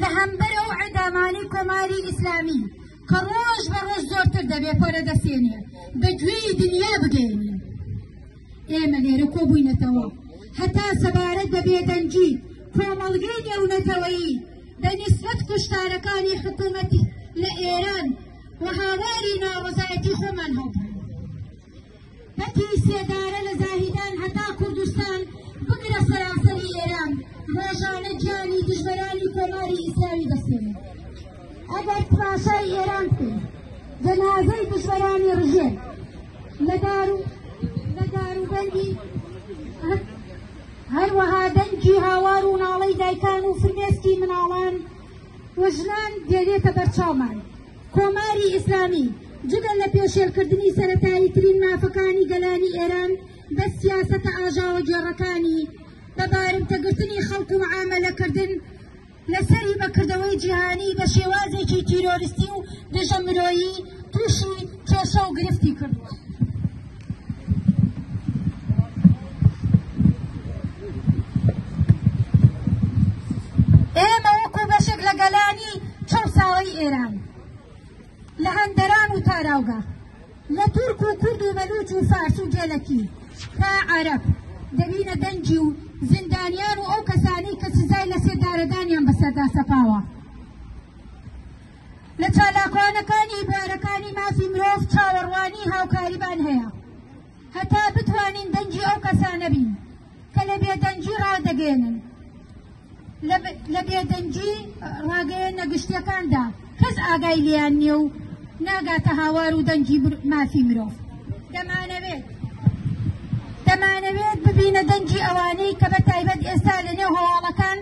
لە هەمبەر ئەو عەدامانەی کۆماری ئیسلامی کە ڕۆژ بە ڕۆژ زۆرتر دەبێ پۆرە دەسێنێ بە گوێی دنیا بگەێنی ئێمە لێرە کۆبووینەتەوە هەتا سەبارەت بە بێدەنگی کۆمەڵگەی نێونەتەوەیی بە نسبەت کوشتارەکانی حکوومەتی لە ئێران و هاواری ناڕزایەتی خۆمان هەڵدا پەتی سێدارە لە زاهیدان هەتا کوردستان بگرە سەراسەری ئێران ڕۆژانە گیانی دژبەرانی کۆماری ئیسلامی دەستێنێ ئەگەر تماشای ئێران بکەین جەنازەی دژبەرانی ڕژێم لە دار و لە داروبەندی هەروەها دەنگی هاوار و ناڵەی دایکان و فرمێسکی مناڵان وژنان دێنێتە بەرچاومان کۆماری ئیسلامی جگە لە پێشێلکردنی سەرەتاییترین مافەکانی گەلانی ئێران بە سیاسەتە ئاژاوەگێڕەکانی بە بارمتەگرتنی خەڵک و معامەلەکردن لەسەری بەکردەوەی جیهانی بە شێوازێکی تیرۆریستی و دژە مرۆیی تووشی کێشە و گرفتی کردووە ئێمە وەکو بەشێک لە گەلانی چەساوی ئێران لە هەندەران و تاراوگە لە تورک و کورد و بەلوچ و فارس و جێلەکی تا عرب دەبینە دەنجی و زیندانیان و ئەو کەسانی کە سزای لە سێدارەدانیان بەسەردا سەپاوە لە چالاکوانەکانی بوارەکانی مافی مرۆڤ چاوەڕوانی هاوکاریبان هەیە هەتا بتوانین دەنگی ئەو کەسانە بین کە لە بێدەنگی ڕادەگەێنن لە بێدەنگی ڕاگەیەنە گشتیەکاندا کەس ئاگای لیان نیە و ناگاتە هاوار و دەنگی مافی مرۆڤ دەمانەوێت دەمانەوێت ببینە دەنگی ئەوانەی کە بە تایبەت ئێستا لە نێو هەواڵەکان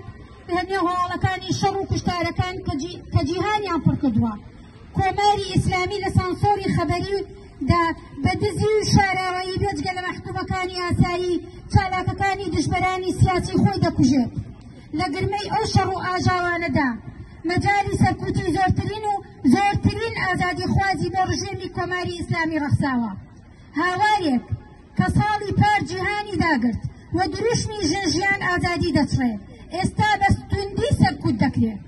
لەنێو هەواڵەکانی شەڕ و کوشتارەکان کە جیهانیان پڕکردووە کۆماری ئیسلامی لە سانسۆری خەبەری دا بە دزی و شاراوەیی بێجگە لە مەحکومەکانی ئاسایی چالاکەکانی دژبەرانی سیاسی خۆی دەکوژێت لە گرمەی ئەو شەڕ و ئاژاوانەدا مەجاری سەرکوتی زۆرترین و زۆرترین ئازادی خوازی بۆ ڕژێمی کۆماری ئیسلامی ڕەخساوە هاوارێک کە ساڵی پار جیهانی داگرت و دروشمی ژن ژیان ئازادی دەچڕێ ئێستا بە توندی سەرکوت دەکرێت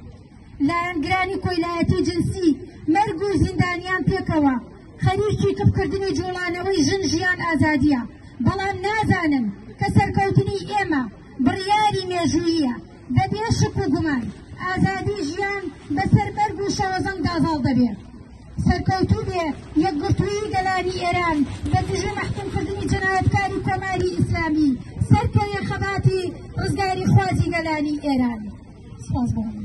لایەنگرانی کۆیلایەتی جنسی مەرگ و زیندانیان پێکەوە خەریکی کپکردنی جوڵانەوەی ژن ژیان ئازادیە بەڵام نازانن کە سەرکەوتنی ئێمە بڕیاری مێژوویە بە بێ شک و گومان ئازادی ژیان بەسەر مەرگ و شەوەزەنگ دازاڵ دەبێ سەرکەوتوو بێ یەکگرتووی گەلانی ئێران بە دژی مەحکومکردنی جەنایەتکاری کۆماری ئیسلامی سەرکەوێ خەباتی ڕزگاری خوازی گەلانی ئێران سپاس بۆ هەموو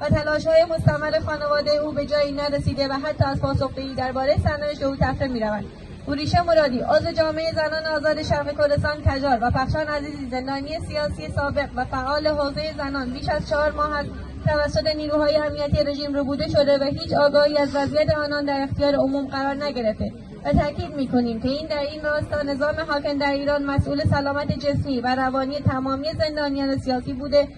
و تلاش های مستمر خانواده او به جایی نرسیده و حتی از پاسخگویی درباره سرنوشت او تفره می روند مرادی عضو جامعه زنان آزاد شرق کردستان کجار و پخشان عزیزی زندانی سیاسی سابق و فعال حوزه زنان بیش از چهار ماه از توسط نیروهای امنیتی رژیم ربوده شده و هیچ آگاهی از وضعیت آنان در اختیار عموم قرار نگرفته و تاکید کنیم که این در این راستا نظام حاکم در ایران مسئول سلامت جسمی و روانی تمامی زندانیان سیاسی بوده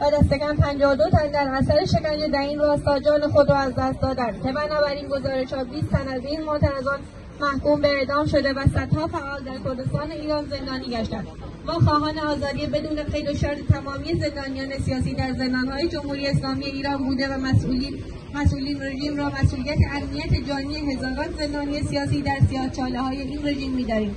و دست 52 تن در اثر شکنجه در این راستا جان خود را از دست دادن که این گزارش ها 20 تن از این معترضان محکوم به اعدام شده و صدها فعال در کردستان ایران زندانی گشتند ما خواهان آزادی بدون قید و شرط تمامی زندانیان سیاسی در زندانهای جمهوری اسلامی ایران بوده و مسئولین مسئولین رژیم را مسئولیت امنیت جانی هزاران زندانی سیاسی در سیاچاله های این رژیم میداریم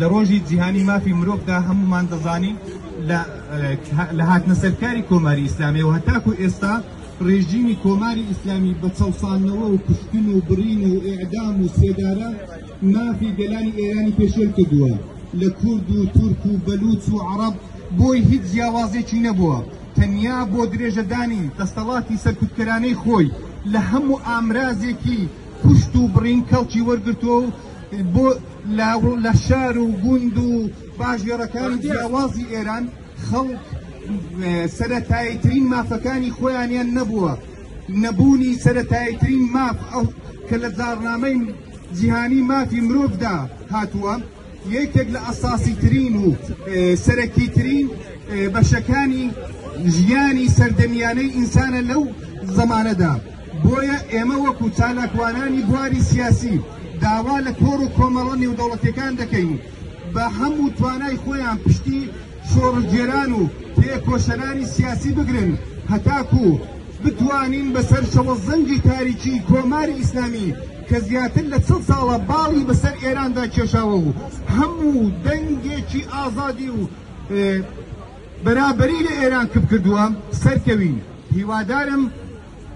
لە ڕۆژی جیهانی مافی مرۆڤدا هەموومان دەزانین لە هاتنە سەرکاری کۆماری ئیسلامی و هەتاکو ئێستا ڕێژیمی کۆماری ئیسلامی بە چەسانەوە و کوشتن و برین و ئێعدام و سێدارە مافی گەلانی ئێرانی پێشێل کردووە لە کورد و تورک و بەلوچ و عرب بۆی هیچ جیاوازێکی نەبووە تەنیا بۆ درێژەدانی دەستەڵاتی سەرکوتکەرانەی خۆی لە هەموو ئامرازێکی کوشت و بڕین کەڵکی وەرگتووە و بۆ لاو لە شار و گوند و باژێڕەکان جیاوازی ئێران خەڵک سەرەتاییترین مافەکانی خۆیانیان نەبووە نەبوونی سەتایترین ماف ئەو کە لە زارنامەی جیهانی مافی مرۆڤدا هاتووە یەکێک لە ئەساسی ترین و سەرەکی ترین بەشەکانی ژیانی سەردەمیانەی ئینسانە لەو زمانەدا بۆیە ئێمە وەکو چالاکوانانی بواری سیاسی داوا لە کۆڕ و کۆمەڵە نێودەوڵەتیەکان دەکەین و بە هەموو توانای خۆیان پشتی شۆڕگێران و تێکۆشەرانی سیاسی بگرن هەتاکو بتوانین بەسەر شەوە زەنگی تاریکی کۆماری ئیسلامی کە زیاتر لە چل ساڵە باڵی بەسەر ئێراندا کێشاوە و هەموو دەنگێکی ئازادی و بەرابەری لە ئێران کپ کردووە سەرکەوین هیوادارم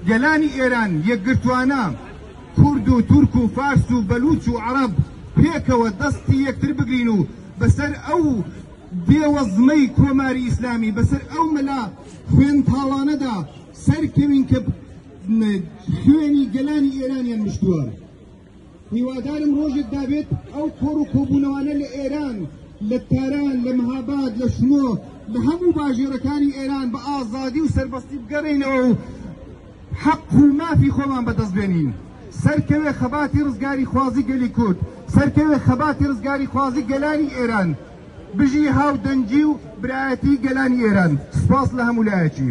گەلانی ئێران یەکگرتوانە کورد و تورک و فارس و بەلوچ و عەڕەب پێکەوە دەستی یەکتر بگرین و بەسەر ئەو دێوەزمەی کۆماری ئیسلامی بەسەر ئەو مەلا خوێن تاڵانەدا سەرکەوین کە خوێنی گەلانی ئێرانیان مشتووە. هیوادارم ڕۆژێک دابێت ئەو کۆڕ و کۆبوونەوانە لە ئێران لە تاران لە مهاباد لە شنۆ لە هەموو باژێرەکانی ئێران بە ئازادی و سەربەستی بگەڕێینەوە و حەق و مافی خۆمان بەدەست بێنین سەرکەوێ خەباتی ڕزگاری خوازی گەلی کورد سەرکەوێ خەباتی ڕزگاری خوازی گەلانی ئێران بژی هاو دەنگی و برایەتی گەلانی ئێران سپاس لە هەموو لایەکی